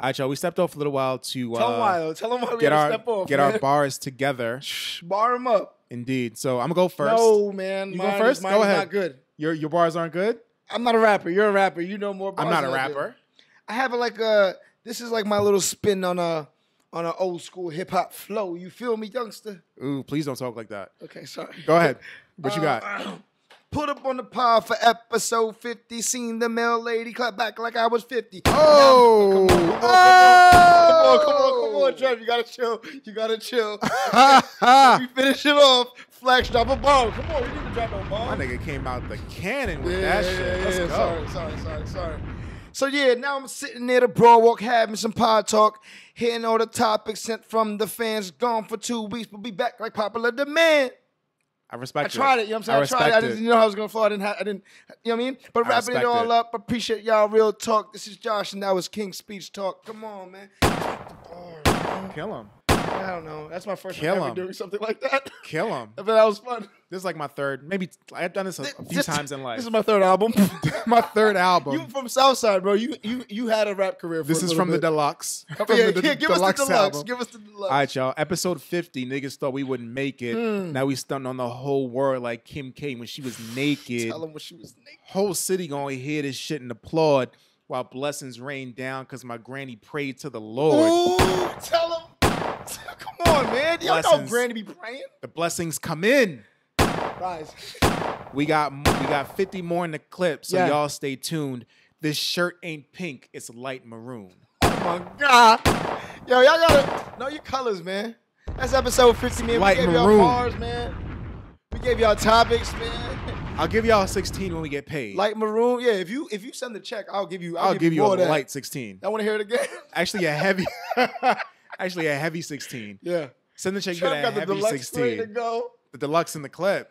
All right, y'all. We stepped off a little while to Tell uh, them why. Tell them why we get our step off. get man. our bars together. bar them up. Indeed. So I'm gonna go first. No, man. You go mine is- first? Mine Go ahead. Not good. Your your bars aren't good. I'm not a rapper. You're a rapper. You know more. Bars I'm not a rapper. I have a, like a. This is like my little spin on a on an old school hip hop flow. You feel me, youngster? Ooh, please don't talk like that. Okay, sorry. Go ahead. What you got? Put up on the pod for episode 50. Seen the mail lady clap back like I was 50. Oh, Come on, come on, come on, come on, oh! Trev. You gotta chill. You gotta chill. oh. we finish it off. Flex drop a bomb. Come on, we need to drop a bomb. My nigga came out the cannon with Yeah, that yeah, shit. yeah, Let's go. Sorry, sorry, sorry, sorry. So yeah, now I'm sitting near the broadwalk having some pod talk, hitting all the topics sent from the fans. Gone for two weeks, but be back like popular demand. I respect. I tried it, you know what I'm saying? I, tried it. I didn't know how I was gonna fall. I didn't have, I didn't, you know what I mean? But wrapping it all it. up, appreciate y'all real talk. This is Josh, and that was Kings Speech Talk. Come on, man. Kill him. I don't know. That's my first Kill time ever doing something like that. Kill him. but that was fun. This is like my third, maybe I've done this a, few This- times in life. This is my third album. my third album. you from Southside, bro. You you you had a rap career. For this is from the deluxe. From yeah, the yeah, give us the deluxe. album. Give us the deluxe. All right, y'all. Episode 50. Niggas thought we wouldn't make it. Mm. Now we stunned on the whole world like Kim K when she was naked. Tell him when she was naked. Whole city gonna hear this shit and applaud while blessings rain down because my granny prayed to the Lord. Ooh, tell him. Come on, man. Y'all know. Granny be praying. The blessings come in. Guys. We got we got 50 more in the clip, so Yeah. y'all stay tuned. This shirt ain't pink, it's light maroon. Oh my God. Yo, y'all gotta know your colors, man. That's episode 50, man. Light we gave y'all bars, man. We gave y'all topics, man. I'll give y'all 16 when we get paid. Light maroon. Yeah, if you if you send the check, I'll give you. I'll, I'll give you more a light 16. I want to hear it again. Actually, a heavy, actually a heavy 16. yeah. Send the check, you a got the heavy deluxe ready to 16. go. The deluxe in the clip.